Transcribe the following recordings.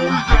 down.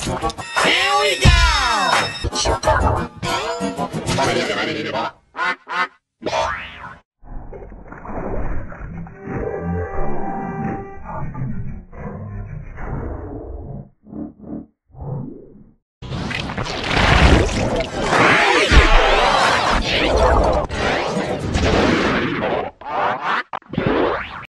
Here we go!